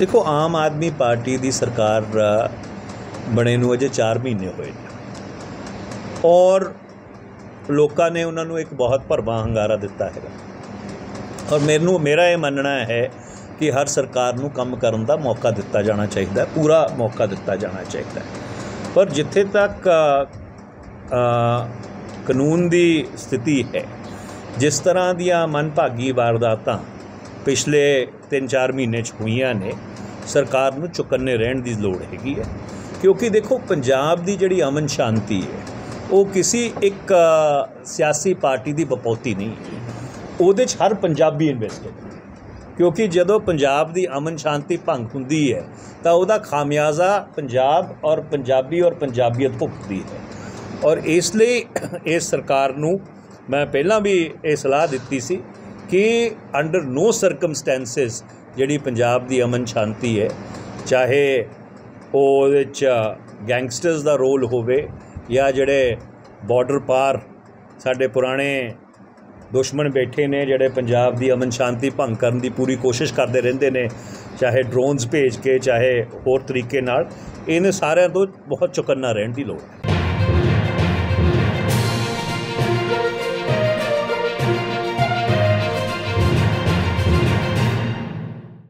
ਦੇਖੋ, ਆਮ ਆਦਮੀ ਪਾਰਟੀ ਦੀ ਸਰਕਾਰ ਬਣੇ ਨੂੰ ਅਜੇ 4 ਮਹੀਨੇ ਹੋਏ ਨੇ। ਔਰ ਲੋਕਾਂ ਨੇ ਉਹਨਾਂ ਨੂੰ ਇੱਕ ਬਹੁਤ ਭਰਵਾਂ ਹੰਗਾਰਾ ਦਿੱਤਾ ਹੈਗਾ। ਔਰ ਮੈਨੂੰ, ਮੇਰਾ ਇਹ ਮੰਨਣਾ ਹੈ ਕਿ ਹਰ ਸਰਕਾਰ ਨੂੰ ਕੰਮ ਕਰਨ ਦਾ ਮੌਕਾ ਦਿੱਤਾ ਜਾਣਾ ਚਾਹੀਦਾ, ਪੂਰਾ ਮੌਕਾ ਦਿੱਤਾ ਜਾਣਾ ਚਾਹੀਦਾ। ਪਰ ਜਿੱਥੇ ਤੱਕ ਕਾਨੂੰਨ ਦੀ ਸਥਿਤੀ ਹੈ, ਜਿਸ ਤਰ੍ਹਾਂ ਦੀਆਂ ਮਨਭਾਗੀ ਵਾਰਦਾਤਾਂ ਪਿਛਲੇ 3-4 ਮਹੀਨੇ ਚ ਹੋਈਆਂ ਨੇ, ਸਰਕਾਰ ਨੂੰ ਚੁਕੰਨੇ ਰਹਿਣ ਦੀ ਲੋੜ ਹੈਗੀ ਹੈ। ਕਿਉਂਕਿ ਦੇਖੋ, ਪੰਜਾਬ ਦੀ ਜਿਹੜੀ ਅਮਨ ਸ਼ਾਂਤੀ ਹੈ, ਉਹ ਕਿਸੇ ਇੱਕ ਸਿਆਸੀ ਪਾਰਟੀ ਦੀ ਬਪੌਤੀ ਨਹੀਂ ਹੈ। ਉਹਦੇ 'ਚ ਹਰ ਪੰਜਾਬੀ ਇਨਵੈਸਟਡ ਕਿਉਂਕਿ ਜਦੋਂ ਪੰਜਾਬ ਦੀ ਅਮਨ ਸ਼ਾਂਤੀ ਭੰਗ ਹੁੰਦੀ ਹੈ, ਤਾਂ ਉਹਦਾ ਖਾਮਿਆਜ਼ਾ ਪੰਜਾਬ ਔਰ ਪੰਜਾਬੀ ਔਰ ਪੰਜਾਬੀਅਤ ਭੁਗਤਦੀ ਹੈ। ਔਰ ਇਸ ਲਈ ਇਸ ਸਰਕਾਰ ਨੂੰ ਮੈਂ ਪਹਿਲਾਂ ਵੀ ਇਹ ਸਲਾਹ ਦਿੱਤੀ ਸੀ ਕਿ ਅੰਡਰ ਨੋ ਸਰਕਮਸਟੈਂਸਸ ਜਿਹੜੀ ਪੰਜਾਬ ਦੀ ਅਮਨ ਸ਼ਾਂਤੀ ਹੈ, ਚਾਹੇ ਉਹ ਉਹਦੇ 'ਚ ਗੈਂਗਸਟਰਸ ਦਾ ਰੋਲ ਹੋਵੇ ਜਾਂ ਜਿਹੜੇ ਬਾਰਡਰ ਪਾਰ ਸਾਡੇ ਪੁਰਾਣੇ ਦੁਸ਼ਮਣ ਬੈਠੇ ਨੇ, ਜਿਹੜੇ ਪੰਜਾਬ ਦੀ ਅਮਨ ਸ਼ਾਂਤੀ ਭੰਗ ਕਰਨ ਦੀ ਪੂਰੀ ਕੋਸ਼ਿਸ਼ ਕਰਦੇ ਰਹਿੰਦੇ ਨੇ, ਚਾਹੇ ਡਰੋਨਸ ਭੇਜ ਕੇ, ਚਾਹੇ ਹੋਰ ਤਰੀਕੇ ਨਾਲ, ਇਹਨੇ ਸਾਰਿਆਂ ਤੋਂ ਬਹੁਤ ਚੁਕੰਨਾ ਰਹਿਣ ਦੀ ਲੋੜ ਹੈ।